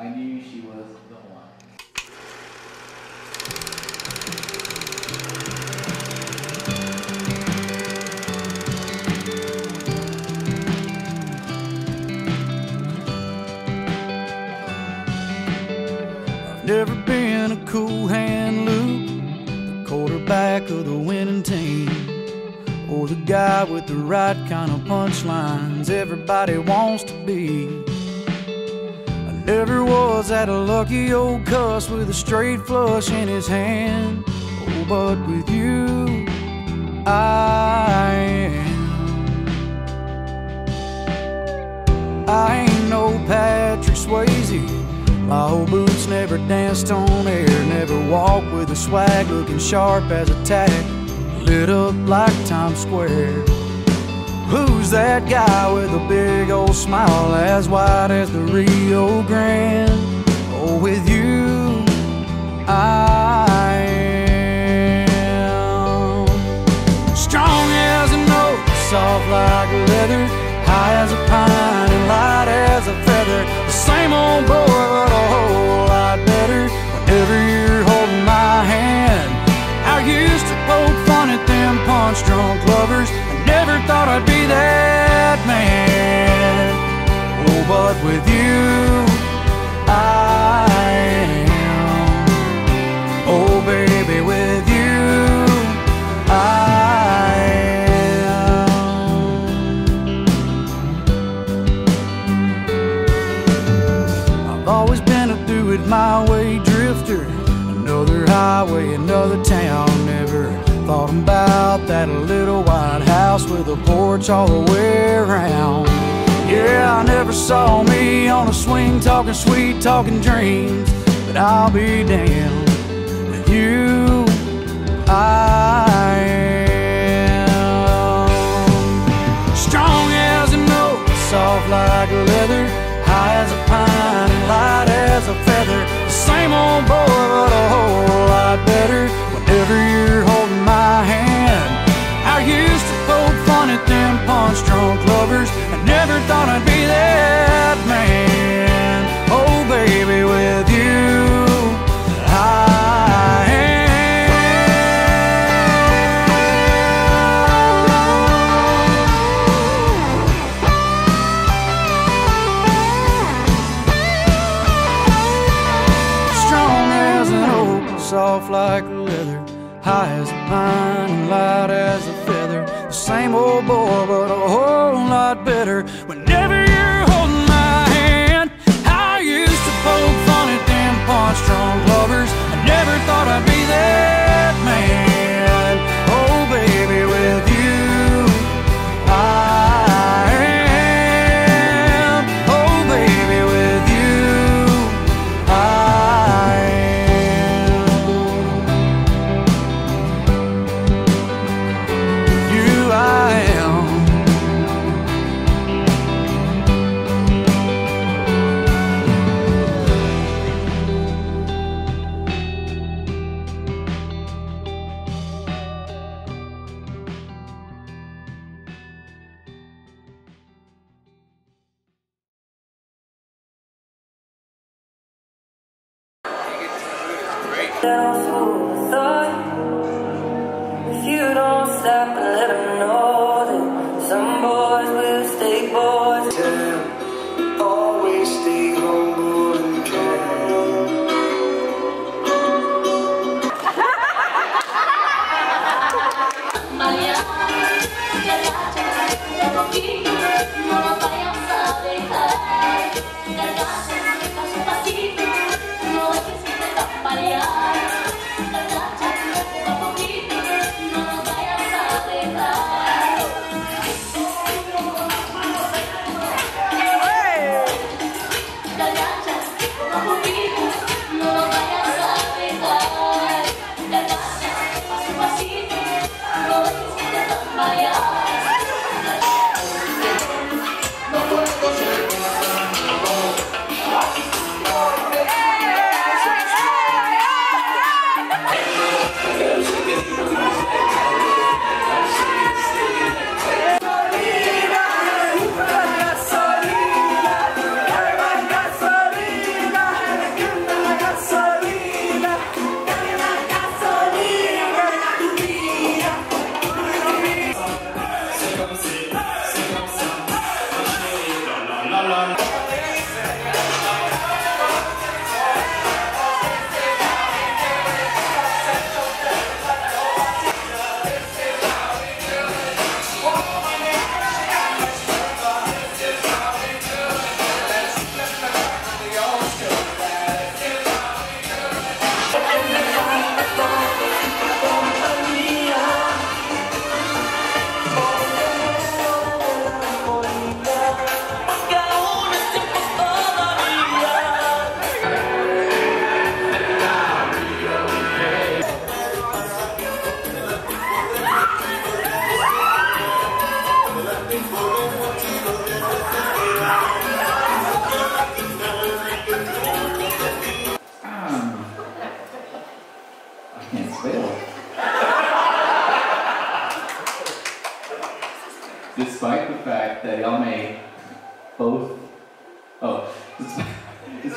I knew she was the one. I've Never been a cool hand, Luke, the quarterback of the winning team or the guy with the right kind of punchlines everybody wants to be. I never was that a lucky old cuss with a straight flush in his hand. Oh, but with you, I am. I ain't no Patrick Swayze. My old boots never danced on air, never walked with a swag looking sharp as a tack, lit up like Times Square. Who's that guy with a big old smile as wide as the Rio Grande? Oh, with you, I am strong as an oak, soft like leather, high as a pine and light as a feather. The same old boy, but a whole thought I'd be that man. Oh, but with you, I am. Oh, baby, with you, I am. I've always been a do it my way drifter. Another highway, another town. Never thought about that little white house with a porch all the way around. Yeah, I never saw me on a swing talking sweet, talking dreams. But I'll be damned with you. I am strong as an oak, soft like leather, high as a pine light as a feather. The same old boy, but a whole lot better. Whenever you're holding my hand, I used to poke fun at them punch drunk lovers. Same down fool of thought. If you don't stop and let them know that some boys will stay boys. Always stay humble and kind. No nos vayamos a dejar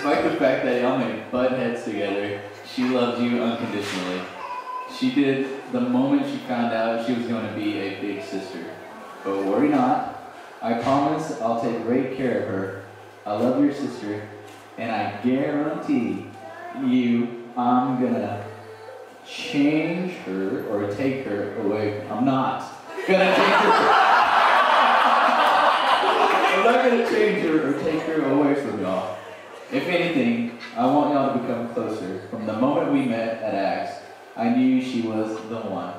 despite the fact that y'all may butt heads together, she loves you unconditionally. She did the moment she found out she was going to be a big sister. But worry not. I promise I'll take great care of her. I love your sister, and I guarantee you I'm gonna change her or take her away. I'm not gonna take her. I'm not gonna change her or take her away from y'all. If anything, I want y'all to become closer. From the moment we met at Axe, I knew she was the one.